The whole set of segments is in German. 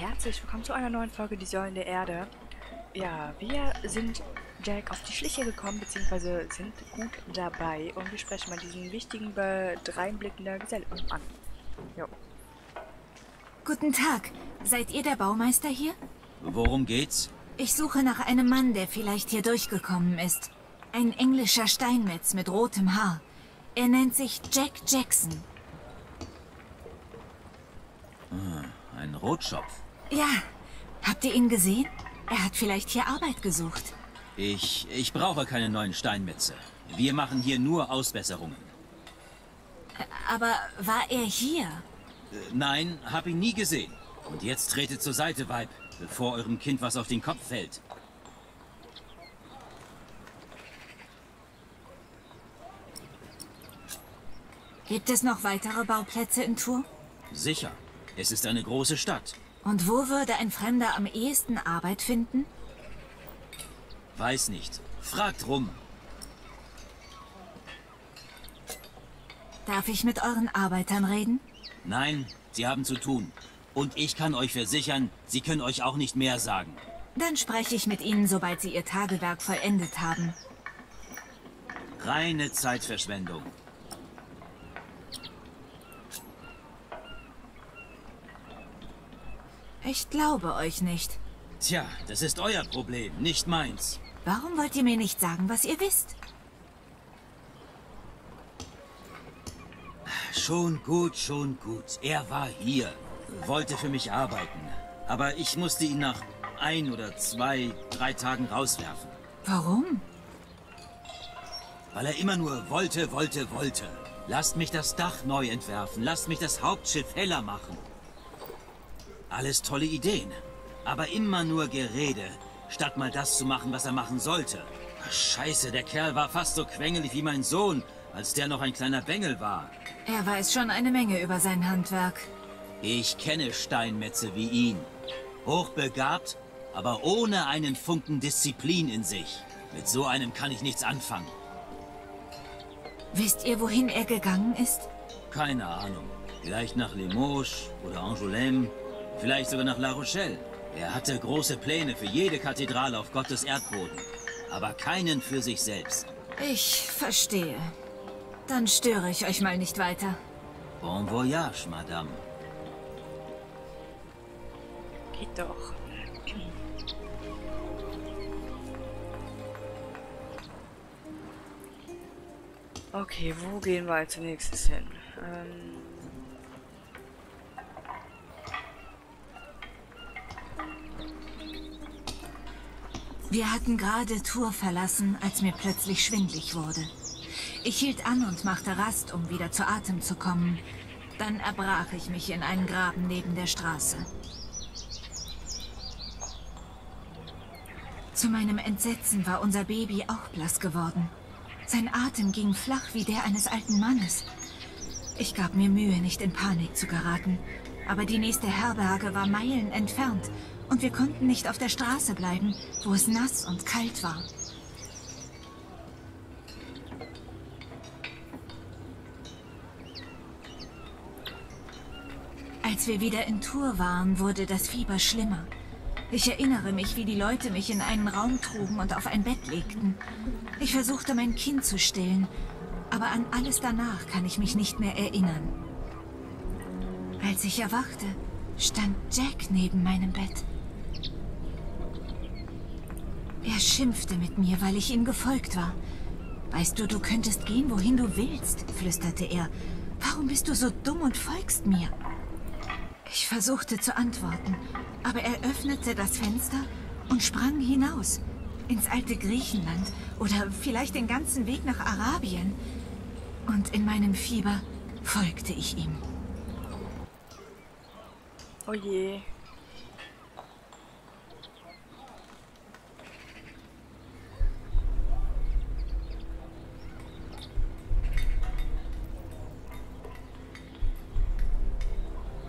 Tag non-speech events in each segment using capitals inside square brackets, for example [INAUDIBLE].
herzlich willkommen zu einer neuen Folge Die Säulen der Erde. Ja, wir sind Jack auf die Schliche gekommen, beziehungsweise sind gut dabei und wir sprechen mal diesen wichtigen, dreinblickender Geselle an. Jo. Guten Tag. Seid ihr der Baumeister hier? Worum geht's? Ich suche nach einem Mann, der vielleicht hier durchgekommen ist. Ein englischer Steinmetz mit rotem Haar. Er nennt sich Jack Jackson. Ah, ein Rotschopf. Ja. Habt ihr ihn gesehen? Er hat vielleicht hier Arbeit gesucht. Ich, ich brauche keine neuen Steinmetze. Wir machen hier nur Ausbesserungen. Aber war er hier? Äh, nein, hab ihn nie gesehen. Und jetzt tretet zur Seite, Weib, bevor eurem Kind was auf den Kopf fällt. Gibt es noch weitere Bauplätze in Tour? Sicher. Es ist eine große Stadt. Und wo würde ein Fremder am ehesten Arbeit finden? Weiß nicht. Fragt rum. Darf ich mit euren Arbeitern reden? Nein, sie haben zu tun. Und ich kann euch versichern, sie können euch auch nicht mehr sagen. Dann spreche ich mit ihnen, sobald sie ihr Tagewerk vollendet haben. Reine Zeitverschwendung. Ich glaube euch nicht. Tja, das ist euer Problem, nicht meins. Warum wollt ihr mir nicht sagen, was ihr wisst? Schon gut, schon gut. Er war hier, wollte für mich arbeiten. Aber ich musste ihn nach ein oder zwei, drei Tagen rauswerfen. Warum? Weil er immer nur wollte, wollte, wollte. Lasst mich das Dach neu entwerfen. Lasst mich das Hauptschiff heller machen. Alles tolle Ideen. Aber immer nur Gerede, statt mal das zu machen, was er machen sollte. Scheiße, der Kerl war fast so quengelig wie mein Sohn, als der noch ein kleiner Bengel war. Er weiß schon eine Menge über sein Handwerk. Ich kenne Steinmetze wie ihn. Hochbegabt, aber ohne einen Funken Disziplin in sich. Mit so einem kann ich nichts anfangen. Wisst ihr, wohin er gegangen ist? Keine Ahnung. Vielleicht nach Limoges oder Angoulême Vielleicht sogar nach La Rochelle. Er hatte große Pläne für jede Kathedrale auf Gottes Erdboden. Aber keinen für sich selbst. Ich verstehe. Dann störe ich euch mal nicht weiter. Bon voyage, Madame. Geht doch. Okay, wo gehen wir als nächstes hin? Ähm Wir hatten gerade Tour verlassen, als mir plötzlich schwindlig wurde. Ich hielt an und machte Rast, um wieder zu Atem zu kommen. Dann erbrach ich mich in einen Graben neben der Straße. Zu meinem Entsetzen war unser Baby auch blass geworden. Sein Atem ging flach wie der eines alten Mannes. Ich gab mir Mühe, nicht in Panik zu geraten. Aber die nächste Herberge war Meilen entfernt und wir konnten nicht auf der Straße bleiben, wo es nass und kalt war. Als wir wieder in Tour waren, wurde das Fieber schlimmer. Ich erinnere mich, wie die Leute mich in einen Raum trugen und auf ein Bett legten. Ich versuchte, mein Kind zu stillen, aber an alles danach kann ich mich nicht mehr erinnern. Als ich erwachte, stand Jack neben meinem Bett. Er schimpfte mit mir, weil ich ihm gefolgt war. Weißt du, du könntest gehen, wohin du willst, flüsterte er. Warum bist du so dumm und folgst mir? Ich versuchte zu antworten, aber er öffnete das Fenster und sprang hinaus. Ins alte Griechenland oder vielleicht den ganzen Weg nach Arabien. Und in meinem Fieber folgte ich ihm. Oh je.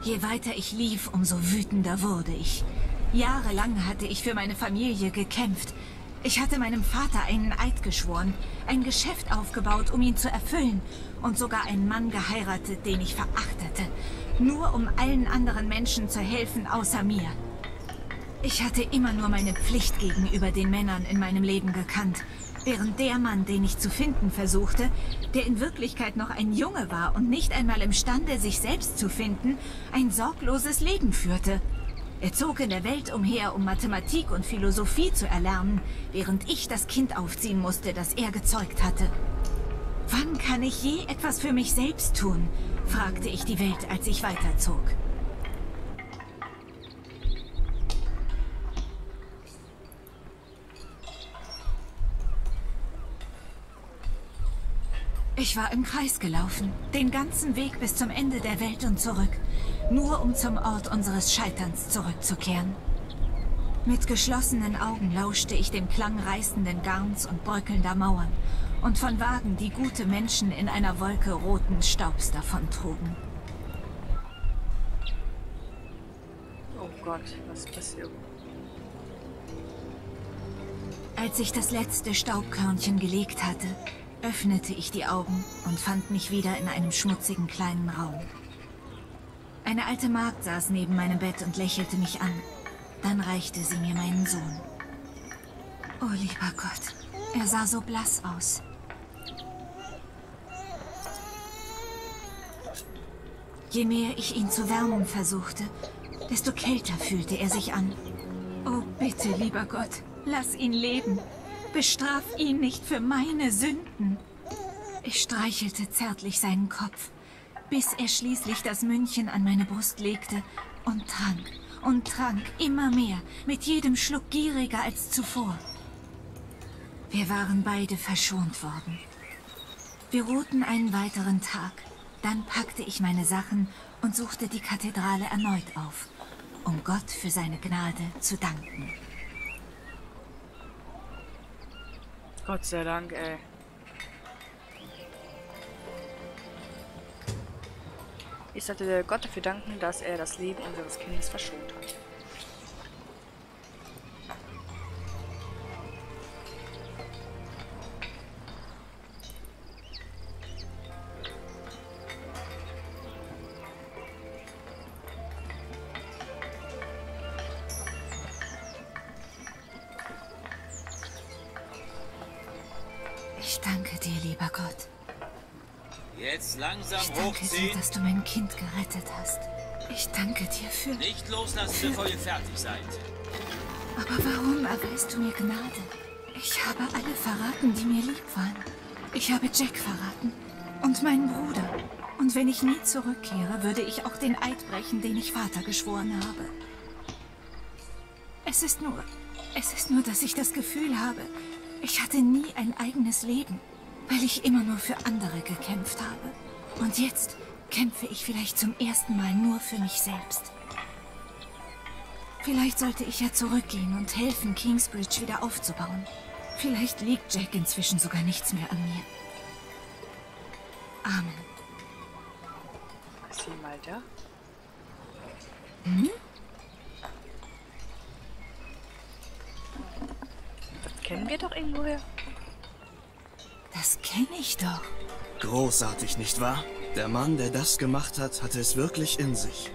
Je weiter ich lief, umso wütender wurde ich. Jahrelang hatte ich für meine Familie gekämpft. Ich hatte meinem Vater einen Eid geschworen, ein Geschäft aufgebaut, um ihn zu erfüllen und sogar einen Mann geheiratet, den ich verachtete. nur um allen anderen Menschen zu helfen außer mir. Ich hatte immer nur meine Pflicht gegenüber den Männern in meinem Leben gekannt, während der Mann, den ich zu finden versuchte, der in Wirklichkeit noch ein Junge war und nicht einmal imstande, sich selbst zu finden, ein sorgloses Leben führte. Er zog in der Welt umher, um Mathematik und Philosophie zu erlernen, während ich das Kind aufziehen musste, das er gezeugt hatte. Wann kann ich je etwas für mich selbst tun? fragte ich die Welt, als ich weiterzog. Ich war im Kreis gelaufen, den ganzen Weg bis zum Ende der Welt und zurück, nur um zum Ort unseres Scheiterns zurückzukehren. Mit geschlossenen Augen lauschte ich dem Klang reißenden Garns und bröckelnder Mauern und von Wagen, die gute Menschen in einer Wolke roten Staubs davontrugen. Oh Gott, was passiert? Als ich das letzte Staubkörnchen gelegt hatte, öffnete ich die Augen und fand mich wieder in einem schmutzigen kleinen Raum. Eine alte Magd saß neben meinem Bett und lächelte mich an. Dann reichte sie mir meinen Sohn. Oh lieber Gott, er sah so blass aus. Je mehr ich ihn zu wärmen versuchte, desto kälter fühlte er sich an. Oh bitte, lieber Gott, lass ihn leben. Bestraf ihn nicht für meine Sünden. Ich streichelte zärtlich seinen Kopf, bis er schließlich das Mündchen an meine Brust legte und trank und trank immer mehr, mit jedem Schluck gieriger als zuvor. Wir waren beide verschont worden. Wir ruhten einen weiteren Tag. Dann packte ich meine Sachen und suchte die Kathedrale erneut auf, um Gott für seine Gnade zu danken. Gott sei Dank, ey. Ich sollte Gott dafür danken, dass er das Leben unseres Kindes verschont hat. Ich danke dir, lieber Gott. Jetzt langsam Ich danke dir, hochziehen. dass du mein Kind gerettet hast. Ich danke dir für... Nicht loslassen, bevor ihr fertig seid. Aber warum erweist du mir Gnade? Ich habe alle verraten, die mir lieb waren. Ich habe Jack verraten und meinen Bruder. Und wenn ich nie zurückkehre, würde ich auch den Eid brechen, den ich Vater geschworen habe. Es ist nur... Es ist nur, dass ich das Gefühl habe, ich hatte nie ein eigenes Leben, weil ich immer nur für andere gekämpft habe. Und jetzt kämpfe ich vielleicht zum ersten Mal nur für mich selbst. Vielleicht sollte ich ja zurückgehen und helfen, Kingsbridge wieder aufzubauen. Vielleicht liegt Jack inzwischen sogar nichts mehr an mir. Amen. Sieh mal da. Das wir doch irgendwoher. Das kenne ich doch. Großartig, nicht wahr? Der Mann, der das gemacht hat, hatte es wirklich in sich.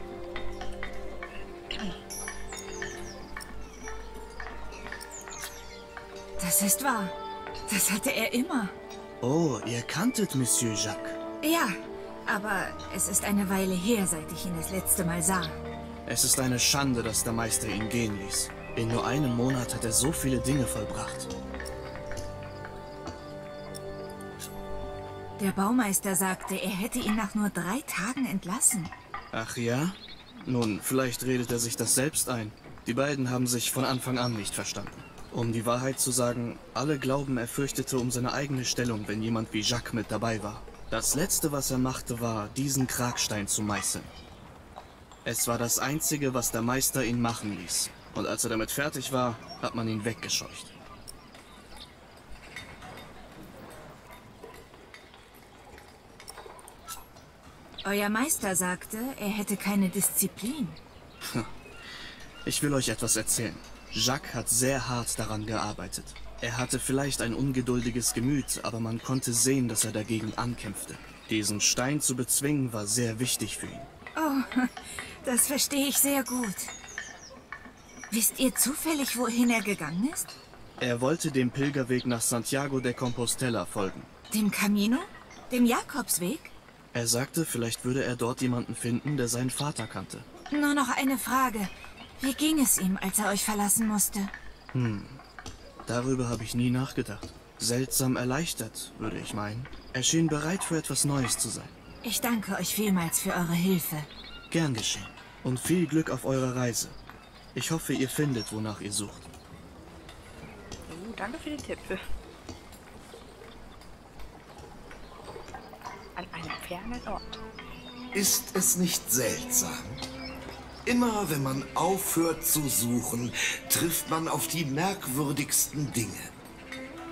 Das ist wahr. Das hatte er immer. Oh, ihr kanntet Monsieur Jacques. Ja, aber es ist eine Weile her, seit ich ihn das letzte Mal sah. Es ist eine Schande, dass der Meister ihn gehen ließ. In nur einem Monat hat er so viele Dinge vollbracht. Der Baumeister sagte, er hätte ihn nach nur drei Tagen entlassen. Ach ja? Nun, vielleicht redet er sich das selbst ein. Die beiden haben sich von Anfang an nicht verstanden. Um die Wahrheit zu sagen, alle glauben, er fürchtete um seine eigene Stellung, wenn jemand wie Jacques mit dabei war. Das Letzte, was er machte, war, diesen Kragstein zu meißeln. Es war das Einzige, was der Meister ihn machen ließ. Und als er damit fertig war, hat man ihn weggescheucht. Euer Meister sagte, er hätte keine Disziplin. Ich will euch etwas erzählen. Jacques hat sehr hart daran gearbeitet. Er hatte vielleicht ein ungeduldiges Gemüt, aber man konnte sehen, dass er dagegen ankämpfte. Diesen Stein zu bezwingen war sehr wichtig für ihn. Oh, das verstehe ich sehr gut. Wisst ihr zufällig, wohin er gegangen ist? Er wollte dem Pilgerweg nach Santiago de Compostela folgen. Dem Camino? Dem Jakobsweg? Er sagte, vielleicht würde er dort jemanden finden, der seinen Vater kannte. Nur noch eine Frage. Wie ging es ihm, als er euch verlassen musste? Darüber habe ich nie nachgedacht. Seltsam erleichtert, würde ich meinen. Er schien bereit für etwas Neues zu sein. Ich danke euch vielmals für eure Hilfe. Gern geschehen. Und viel Glück auf eurer Reise. Ich hoffe, ihr findet, wonach ihr sucht. Uh, danke für den Tipp. An einem fernen Ort. Ist es nicht seltsam? Immer wenn man aufhört zu suchen, trifft man auf die merkwürdigsten Dinge.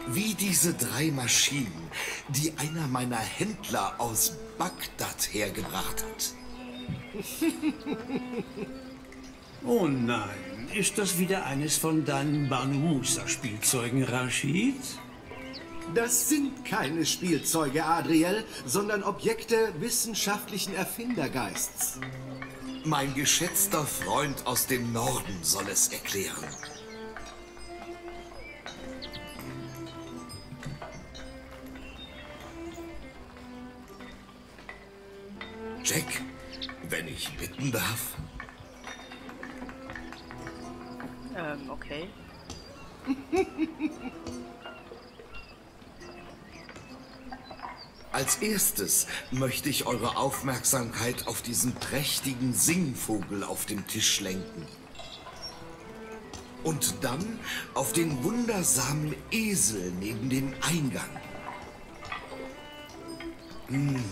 Wie diese drei Maschinen, die einer meiner Händler aus Bagdad hergebracht hat. [LAUGHS] Oh nein, ist das wieder eines von deinen Banu Musa-Spielzeugen, Rashid? Das sind keine Spielzeuge, Adriel, sondern Objekte wissenschaftlichen Erfindergeists. Mein geschätzter Freund aus dem Norden soll es erklären. Jack, wenn ich bitten darf. Ähm, okay. [LAUGHS] Als erstes möchte ich eure Aufmerksamkeit auf diesen prächtigen Singvogel auf dem Tisch lenken. Und dann auf den wundersamen Esel neben dem Eingang. Hm,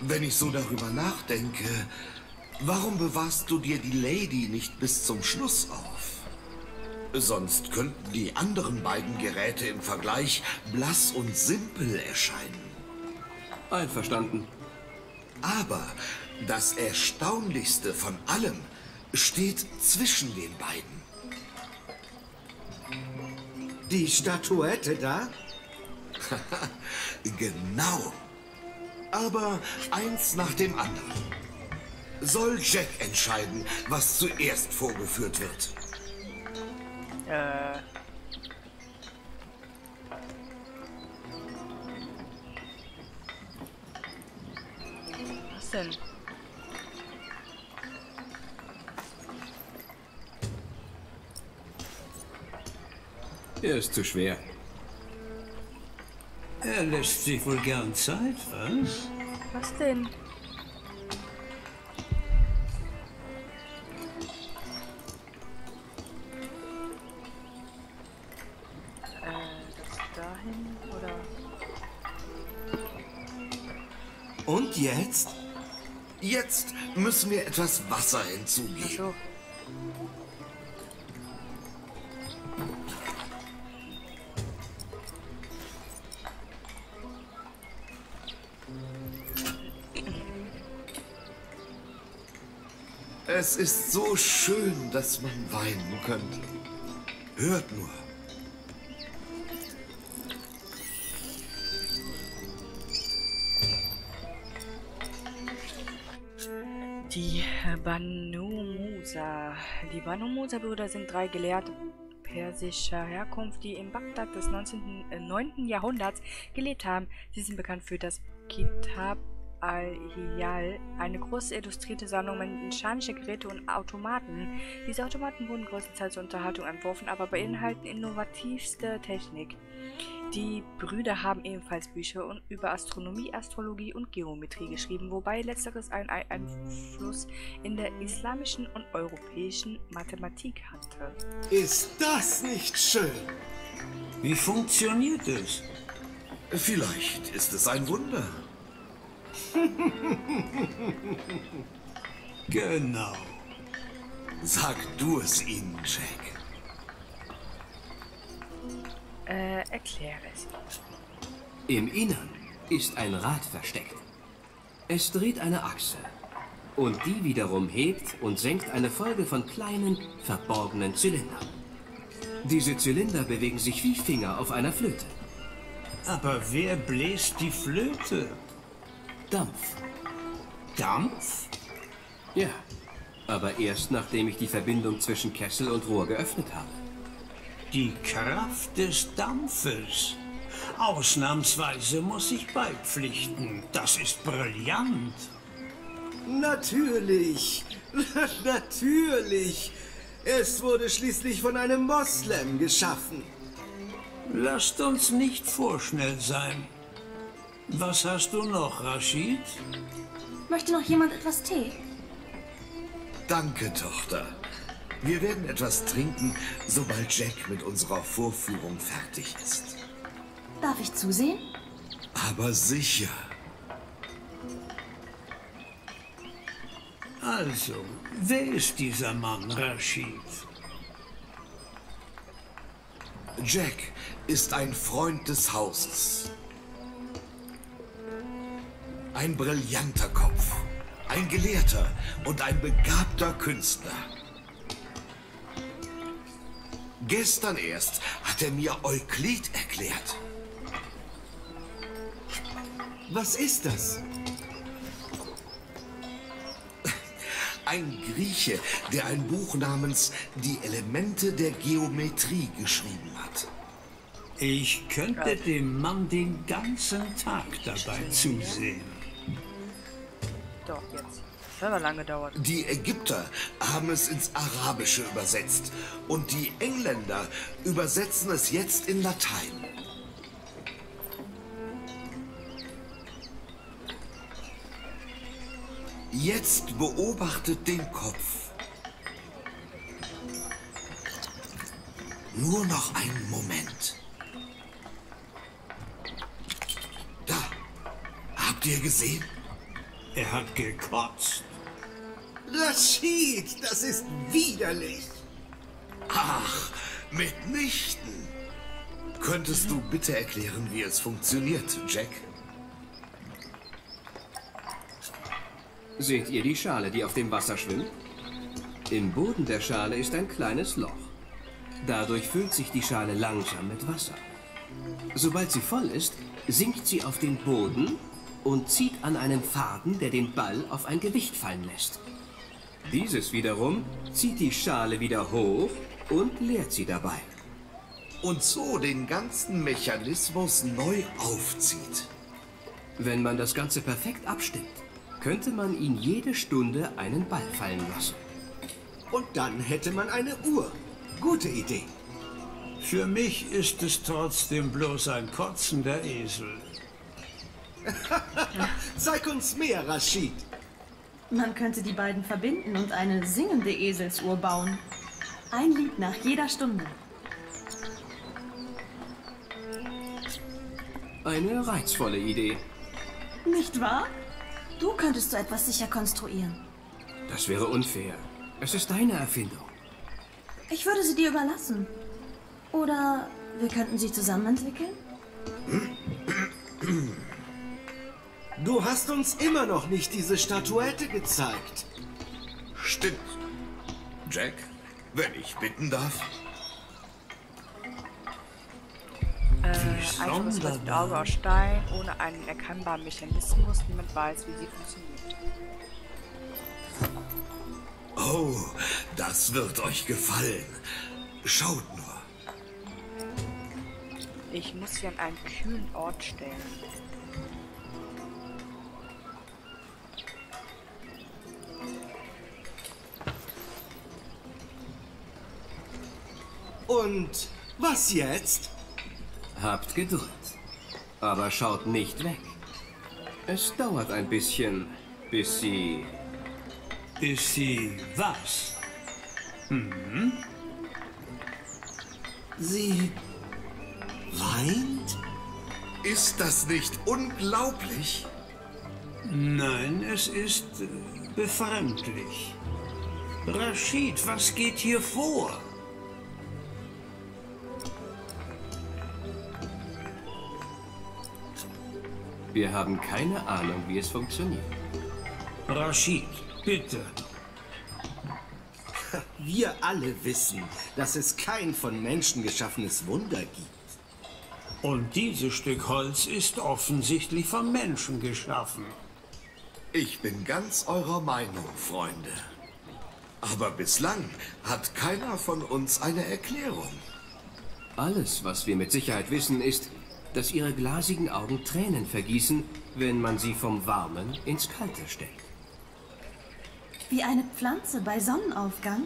wenn ich so darüber nachdenke, warum bewahrst du dir die Lady nicht bis zum Schluss auf? Sonst könnten die anderen beiden Geräte im Vergleich blass und simpel erscheinen. Einverstanden. Aber das Erstaunlichste von allem steht zwischen den beiden. Die Statuette da? [LAUGHS] Genau. Aber eins nach dem anderen. Soll Jack entscheiden, was zuerst vorgeführt wird? Äh. Denn? Er ist zu schwer. Er lässt sich wohl gern Zeit, was? Was denn? Jetzt müssen wir etwas Wasser hinzugeben. so. Es ist so schön, dass man weinen könnte. Hört nur. Die Banu Musa. Die Banu Musa-Brüder sind drei Gelehrte persischer Herkunft, die im Bagdad des 19., äh, 9. Jahrhunderts gelebt haben. Sie sind bekannt für das Kitab al-Hiyal, eine große illustrierte Sammlung mechanischer Geräte und Automaten. Diese Automaten wurden größtenteils zur Unterhaltung entworfen, aber beinhalten innovativste Technik. Die Brüder haben ebenfalls Bücher über Astronomie, Astrologie und Geometrie geschrieben, wobei letzteres einen Ein- Einfluss in der islamischen und europäischen Mathematik hatte. Ist das nicht schön? Wie funktioniert es? Vielleicht ist es ein Wunder. [LAUGHS] Genau. Sag du es ihnen, Jack. Äh, erkläre es. Im Innern ist ein Rad versteckt. Es dreht eine Achse. Und die wiederum hebt und senkt eine Folge von kleinen, verborgenen Zylindern. Diese Zylinder bewegen sich wie Finger auf einer Flöte. Aber wer bläst die Flöte? Dampf. Dampf? Ja, aber erst nachdem ich die Verbindung zwischen Kessel und Rohr geöffnet habe. Die Kraft des Dampfes. Ausnahmsweise muss ich beipflichten. Das ist brillant. Natürlich. [LAUGHS] Natürlich. Es wurde schließlich von einem Moslem geschaffen. Lasst uns nicht vorschnell sein. Was hast du noch, Rashid? Möchte noch jemand etwas Tee? Danke, Tochter. Wir werden etwas trinken, sobald Jack mit unserer Vorführung fertig ist. Darf ich zusehen? Aber sicher. Also, wer ist dieser Mann, Rashid? Jack ist ein Freund des Hauses. Ein brillanter Kopf, ein Gelehrter und ein begabter Künstler. Gestern erst hat er mir Euklid erklärt. Was ist das? Ein Grieche, der ein Buch namens Die Elemente der Geometrie geschrieben hat. Ich könnte dem Mann den ganzen Tag dabei zusehen. Hat aber lange gedauert. Die Ägypter haben es ins Arabische übersetzt und die Engländer übersetzen es jetzt in Latein. Jetzt beobachtet den Kopf. Nur noch einen Moment. Da. Habt ihr gesehen? Er hat gekotzt. Rashid, das ist widerlich. Ach, mitnichten. Könntest du bitte erklären, wie es funktioniert, Jack? Seht ihr die Schale, die auf dem Wasser schwimmt? Im Boden der Schale ist ein kleines Loch. Dadurch füllt sich die Schale langsam mit Wasser. Sobald sie voll ist, sinkt sie auf den Boden und zieht an einem Faden, der den Ball auf ein Gewicht fallen lässt. Dieses wiederum zieht die Schale wieder hoch und leert sie dabei. Und so den ganzen Mechanismus neu aufzieht. Wenn man das Ganze perfekt abstimmt, könnte man ihn jede Stunde einen Ball fallen lassen. Und dann hätte man eine Uhr. Gute Idee. Für mich ist es trotzdem bloß ein kotzender Esel. [LAUGHS] Zeig uns mehr, Rashid. Man könnte die beiden verbinden und eine singende Eselsuhr bauen. Ein Lied nach jeder Stunde. Eine reizvolle Idee. Nicht wahr? Du könntest so etwas sicher konstruieren. Das wäre unfair. Es ist deine Erfindung. Ich würde sie dir überlassen. Oder wir könnten sie zusammen entwickeln? [CLEARS THROAT] Du hast uns immer noch nicht diese Statuette gezeigt. Stimmt. Jack, wenn ich bitten darf. Äh, einfaches mit Auge aus Stein, ohne einen erkennbaren Mechanismus. Niemand weiß, wie sie funktioniert. Oh, das wird euch gefallen. Schaut nur. Ich muss sie an einen kühlen Ort stellen. Und was jetzt? Habt Geduld. Aber schaut nicht weg. Es dauert ein bisschen, bis sie... Bis sie was? Sie weint? Ist das nicht unglaublich? Nein, es ist äh, befremdlich. Rashid, was geht hier vor? Wir haben keine Ahnung, wie es funktioniert. Rashid, bitte. Wir alle wissen, dass es kein von Menschen geschaffenes Wunder gibt. Und dieses Stück Holz ist offensichtlich vom Menschen geschaffen. Ich bin ganz eurer Meinung, Freunde. Aber bislang hat keiner von uns eine Erklärung. Alles, was wir mit Sicherheit wissen, ist, dass ihre glasigen Augen Tränen vergießen, wenn man sie vom Warmen ins Kalte steckt. Wie eine Pflanze bei Sonnenaufgang?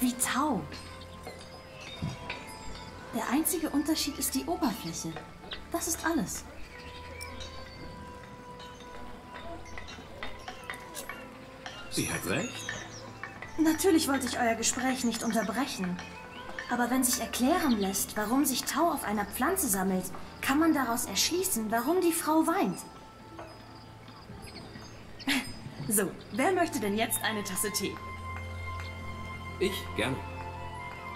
Wie Tau. Der einzige Unterschied ist die Oberfläche. Das ist alles. Sie hat recht. Natürlich wollte ich euer Gespräch nicht unterbrechen. Aber wenn sich erklären lässt, warum sich Tau auf einer Pflanze sammelt, kann man daraus erschließen, warum die Frau weint. [LAUGHS] So, wer möchte denn jetzt eine Tasse Tee? Ich gerne.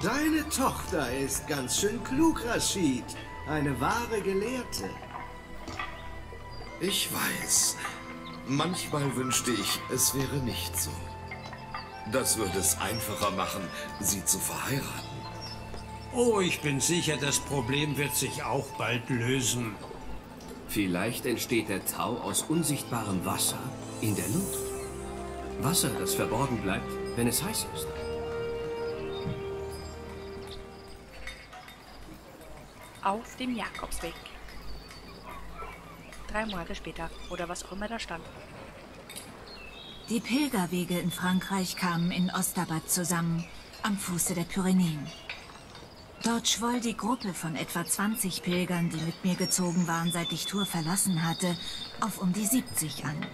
Deine Tochter ist ganz schön klug, Rashid. Eine wahre Gelehrte. Ich weiß. Manchmal wünschte ich, es wäre nicht so. Das würde es einfacher machen, sie zu verheiraten. Oh, ich bin sicher, das Problem wird sich auch bald lösen. Vielleicht entsteht der Tau aus unsichtbarem Wasser in der Luft. Wasser, das verborgen bleibt, wenn es heiß ist. Auf dem Jakobsweg. Drei Monate später. Oder was auch immer da stand. Die Pilgerwege in Frankreich kamen in Ostabat zusammen, am Fuße der Pyrenäen. Dort schwoll die Gruppe von etwa 20 Pilgern, die mit mir gezogen waren, seit ich Tour verlassen hatte, auf um die 70 an.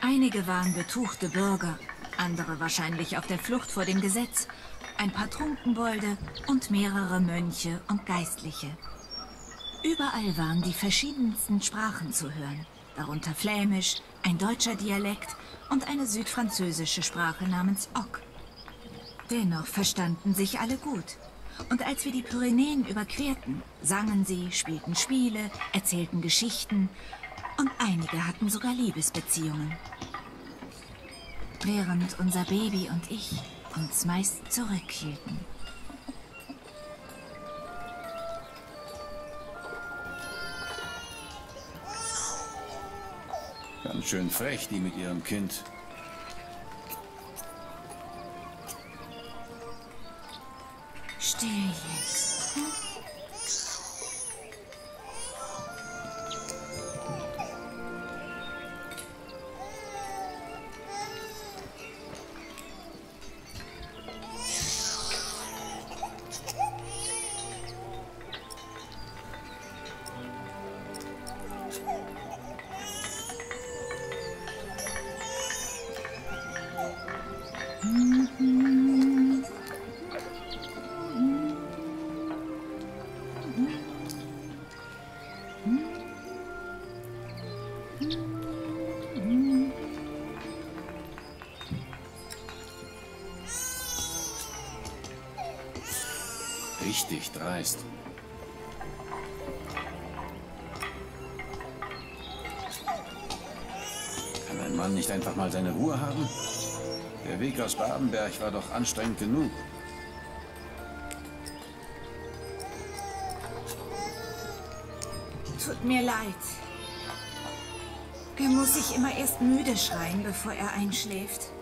Einige waren betuchte Bürger, andere wahrscheinlich auf der Flucht vor dem Gesetz, ein paar Trunkenbolde und mehrere Mönche und Geistliche. Überall waren die verschiedensten Sprachen zu hören, darunter Flämisch, ein deutscher Dialekt und eine südfranzösische Sprache namens Ock. Dennoch verstanden sich alle gut. Und als wir die Pyrenäen überquerten, sangen sie, spielten Spiele, erzählten Geschichten und einige hatten sogar Liebesbeziehungen. Während unser Baby und ich uns meist zurückhielten. Ganz schön frech, die mit ihrem Kind. Dreist. Kann ein Mann nicht einfach mal seine Ruhe haben? Der Weg aus Babenberg war doch anstrengend genug. Tut mir leid. Er muss sich immer erst müde schreien, bevor er einschläft.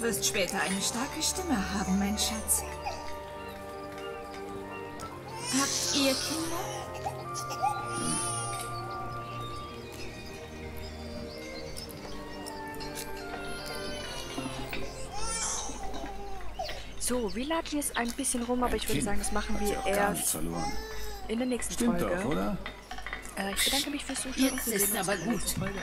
Du wirst später eine starke Stimme haben, mein Schatz. Habt ihr Kinder? So, wir latschen jetzt ein bisschen rum, aber ich würde Kind sagen, das machen wir erst verloren. in der nächsten Stimmt Folge. doch, oder? Äh, ich bedanke mich fürs Zuschauen. Jetzt ist aber gut. Folge.